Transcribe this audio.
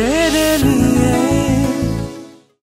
Tere Luz